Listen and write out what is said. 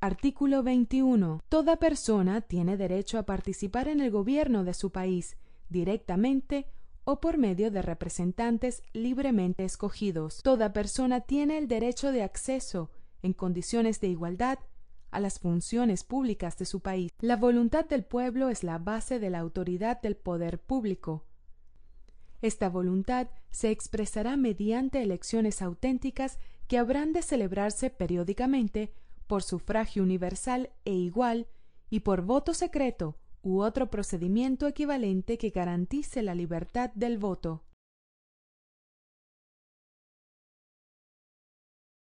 Artículo 21. Toda persona tiene derecho a participar en el gobierno de su país, directamente o por medio de representantes libremente escogidos. Toda persona tiene el derecho de acceso, en condiciones de igualdad, a las funciones públicas de su país. La voluntad del pueblo es la base de la autoridad del poder público. Esta voluntad se expresará mediante elecciones auténticas que habrán de celebrarse periódicamente por sufragio universal e igual y por voto secreto u otro procedimiento equivalente que garantice la libertad del voto.